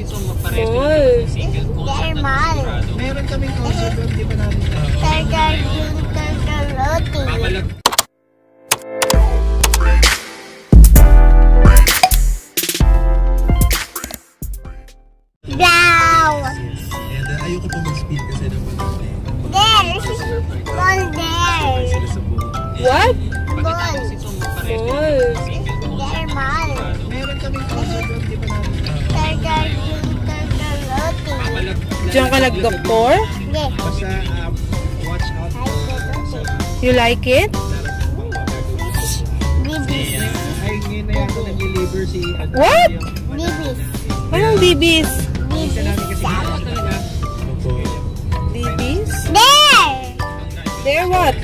kasi itong pares Mall. single concert na mall. sigurado. Meron kaming concert doon, di ba namin? Turtle yung roti. Babalag Daw. And uh, ayoko po mag-speed kasi naman. There. Ball there. Sa buong. What? Pagkatapos Ball. itong pares Mall. single They're concert na mall. sigurado. Meron kaming concert doon, di ba namin? Turtle yung Diyan ka nag-doktor? Ito. You like it? Bibis. What? Bibis. Anong bibis? Bibis? There. There what?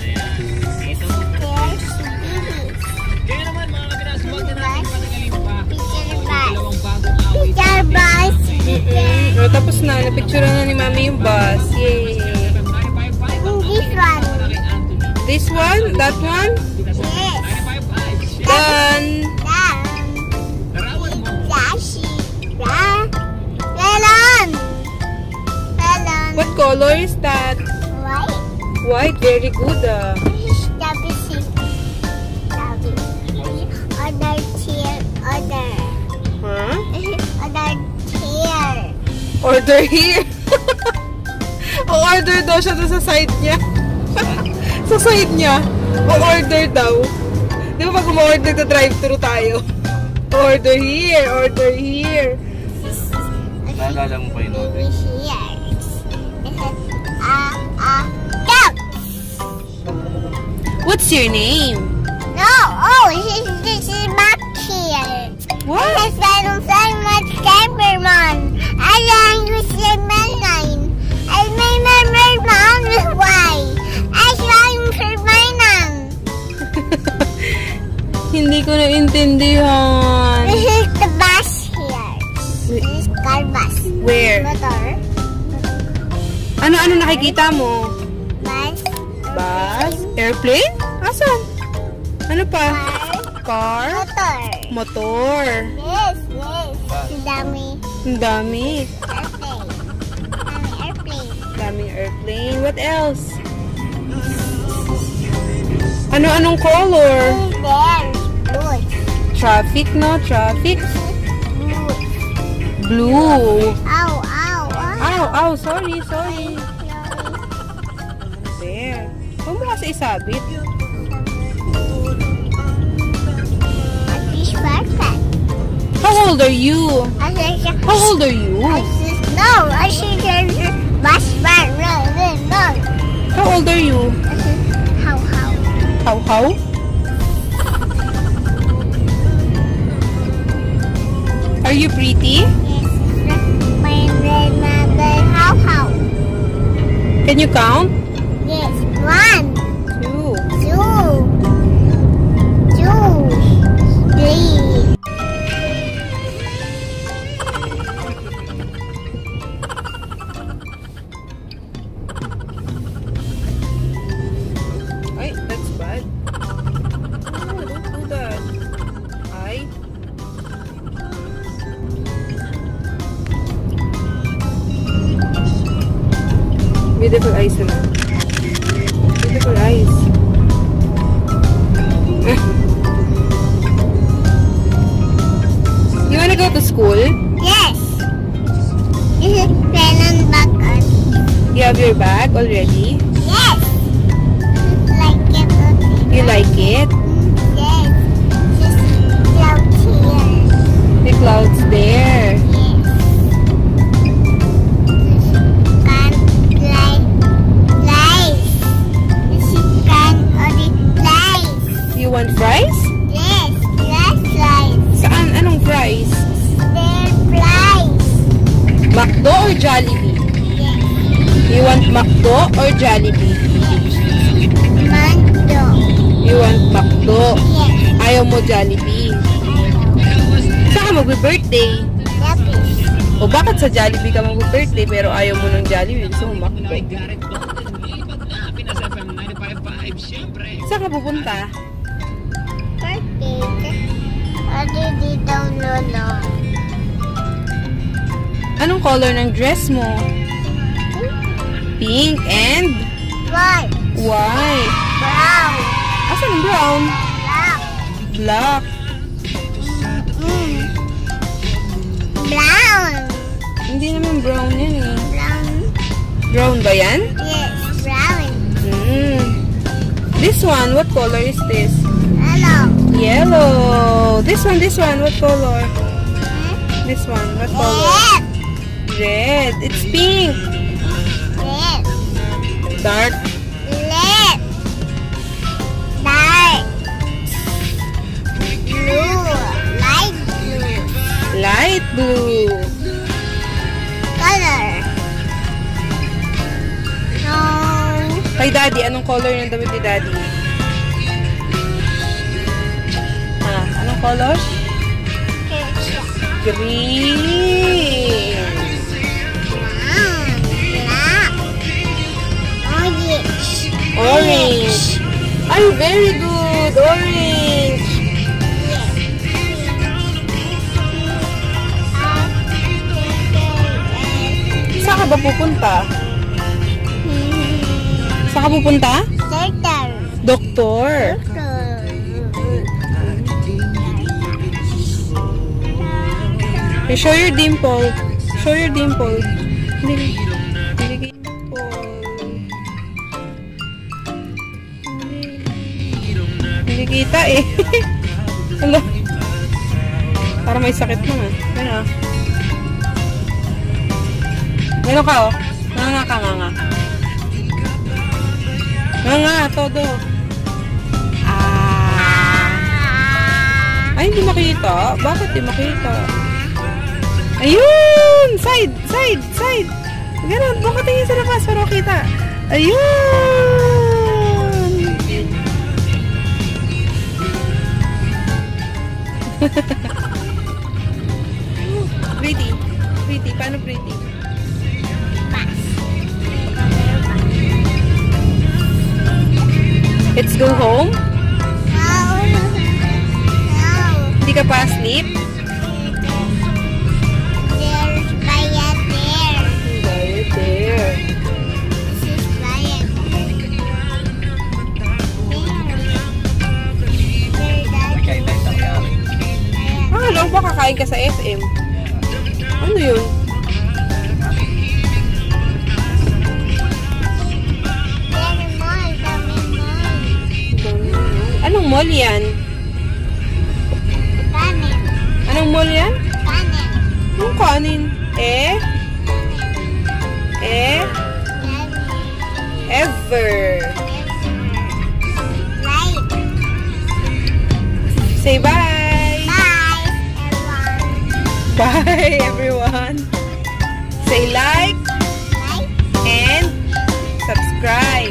Mm, oh, tapos na. Napicture na ni Mami yung bus. Yay. This one. This one? That one? Yes. Done. Melon. Melon. What color is that? White. White. Very good ah. Order here. o order daw siya sa side niya. sa side niya. O order daw. Di ba pag umorder na drive-thru tayo? Order here. Order here. Naalala mo pa yun, duck. What's your name? No, oh, this, this is back here. What? Because I don't say much. I say Hindi ko naintindihan. This is the bus here. This is car bus. Where? Motor. Ano-ano nakikita mo? Bus. Bus? Airplane? Asan? Ano pa? Car. Car? Motor. Motor. Yes, yes. Si dami Ang dami. airplane. Dami airplane. Daming airplane. What else? Ano-anong color? There. Blue. Traffic, no? Traffic. Blue. Blue. Ow, ow, ow. Ow, ow. Sorry, sorry. There. Huwag mo kasi isabit. How old are you? How old are you? No, I said, bus bar, no, no, no. How old are you? How, how? Are you pretty? Yes, my grandmother, how, how? Can you count? Yes, one, Beautiful eyes naman. Beautiful eyes. you wanna go to school? Yes. This is pen and bucket. You have your bag already? Yes. Like it. You like it? Mm, yes. Just cloud here. The clouds McDo or Jollibee? Yes. You want McDo or Jollibee? Mando. You want McDo. Yes. Ayaw mo Jollibee. Saan ka magbe-birthday? Tapos. O bakit sa Jollibee ka magbe-birthday pero ayaw mo ng Jollibee? Gusto mo McDo? Garrett Golden, nilipat na. Pinas FM 95.5, syempre. Saan ka pupunta? Birthday. Adi di daw lolo. Anong color ng dress mo? Pink and White. white. Brown. Asan ang brown? Black. Black. Mm. Brown. Hindi naman brown yan eh. Brown. Brown ba yan? Yes, brown. Hmm. This one, what color is this? Hello. Yellow. This one, this one, what color? This one, what color? Red. Red. It's pink. Red. Dark. Red. Dark. Blue. Light blue. Light blue. Color. No. Kay daddy, anong color ng damit ni daddy? Ha? Anong color? Green. Brown. Orange. Ay, very good. Orange. Saan ka ba pupunta? Saan ka pupunta? Turtle. Doktor. Show your dimple. Show your dimple. Hindi. Hindi. Hindi kita eh. Hala. Para may sakit mo ah. Yan ah. Ka oh. Nga nga ka nga nga. Nga nga, todo. Ah. Ay, hindi makita. Bakit hindi makita? Ayun! Side! Side! Side! Ganun. Baka tingin sa labas para makita. Ayun! pretty. Pretty. Paano pretty? Let's go home? Hindi ka pa asleep? Ka sa SM? Ano yun? Anong mall yan? Anong mall yan? Anong kanin? Eh? Eh? Ever. Say bye. Bye, everyone. Say like and subscribe.